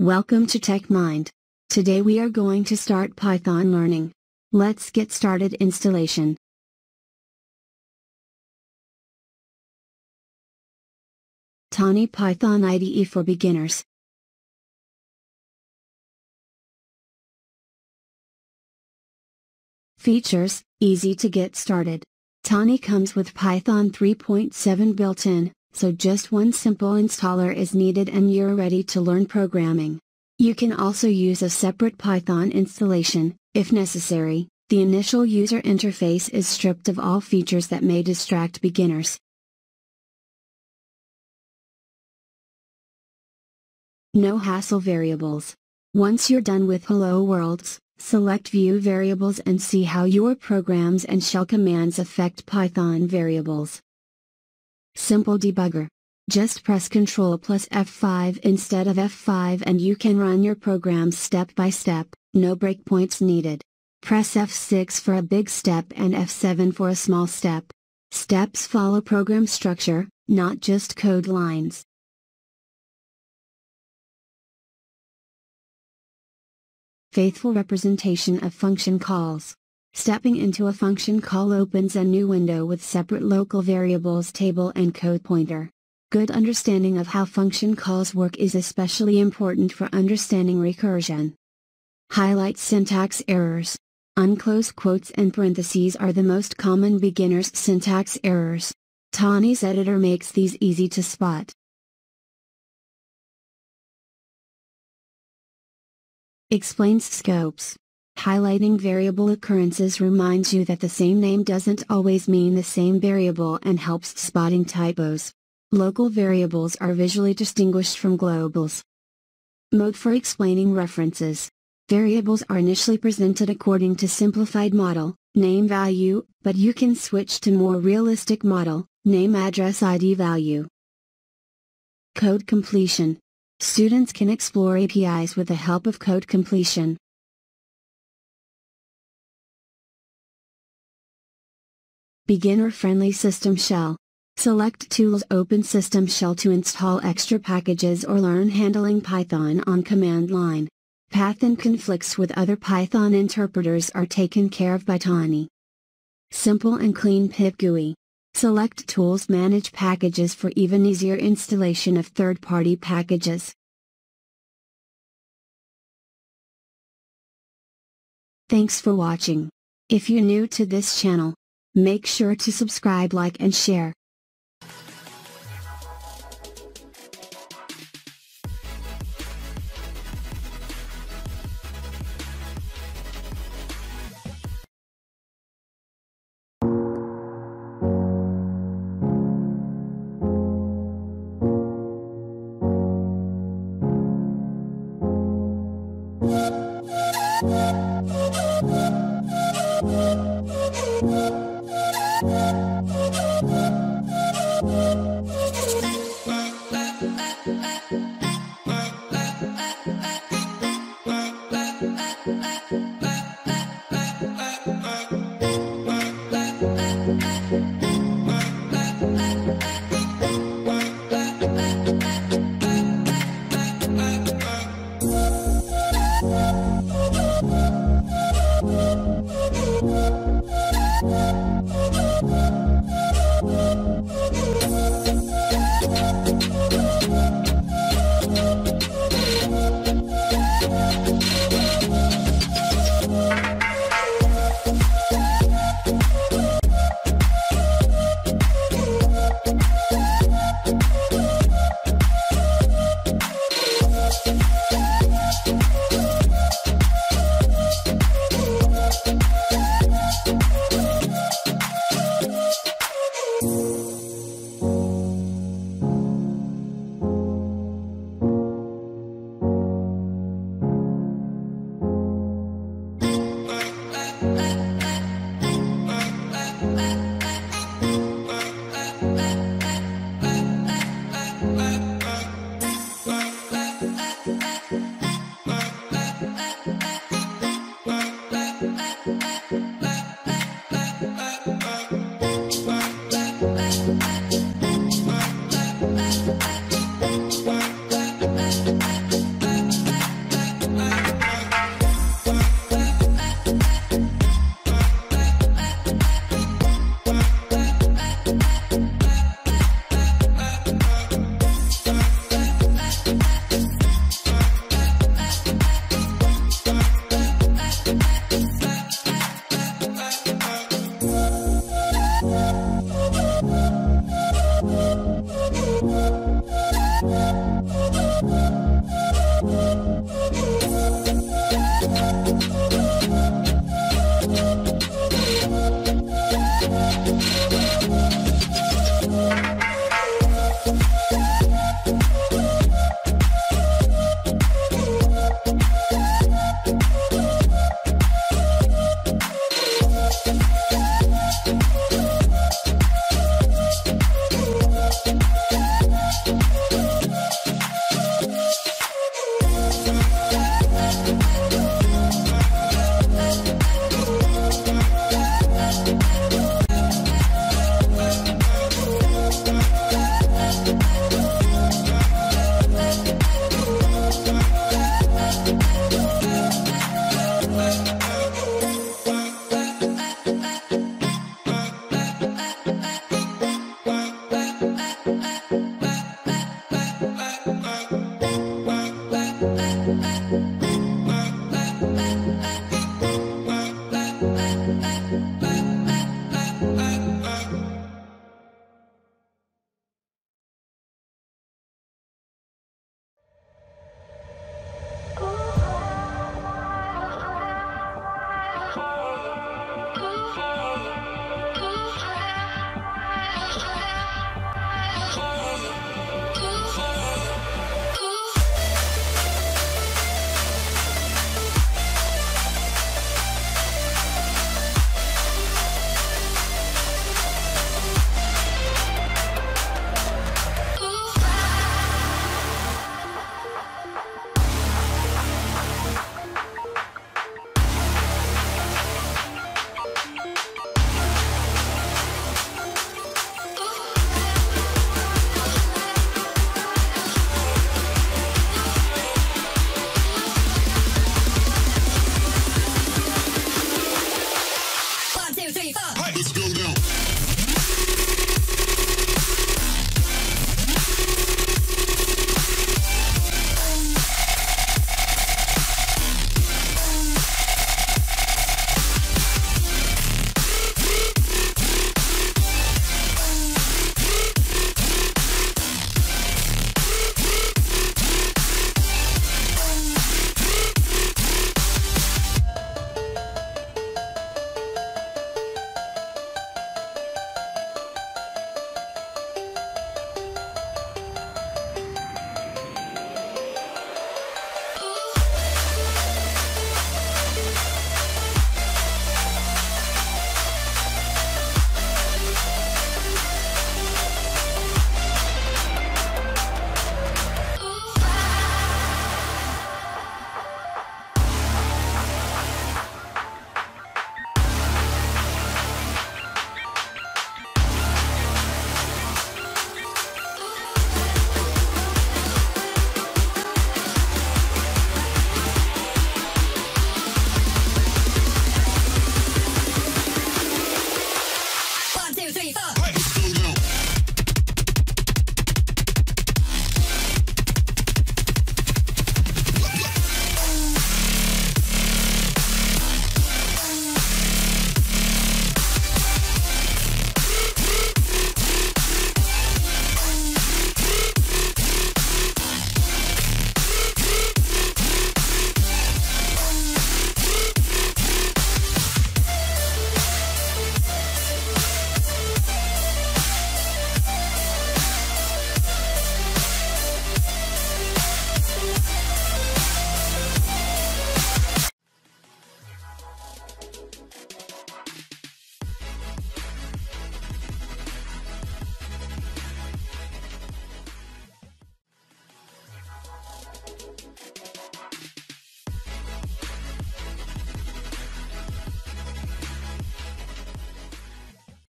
Welcome to TechMind. Today we are going to start Python learning. Let's get started installation. Thonny Python IDE for beginners. Features, easy to get started. Thonny comes with Python 3.7 built in, so just one simple installer is needed and you're ready to learn programming. You can also use a separate Python installation, if necessary. The initial user interface is stripped of all features that may distract beginners. No hassle variables. Once you're done with Hello Worlds, select View Variables and see how your programs and shell commands affect Python variables. Simple debugger. Just press Ctrl plus F5 instead of F5 and you can run your program step by step, no breakpoints needed. Press F6 for a big step and F7 for a small step. Steps follow program structure, not just code lines. Faithful representation of function calls. Stepping into a function call opens a new window with separate local variables table and code pointer. Good understanding of how function calls work is especially important for understanding recursion. Highlight syntax errors. Unclose quotes and parentheses are the most common beginner's syntax errors. Thonny's editor makes these easy to spot. Explains scopes. Highlighting variable occurrences reminds you that the same name doesn't always mean the same variable and helps spotting typos. Local variables are visually distinguished from globals. Mode for explaining references. Variables are initially presented according to simplified model, name value, but you can switch to more realistic model, name address ID value. Code completion. Students can explore APIs with the help of code completion. Beginner-friendly System Shell. Select Tools Open System Shell to install extra packages or learn handling Python on command line. Path and conflicts with other Python interpreters are taken care of by Thonny. Simple and clean pip GUI. Select Tools Manage Packages for even easier installation of third-party packages. Thanks for watching. If you're new to this channel, make sure to subscribe like and share. 哎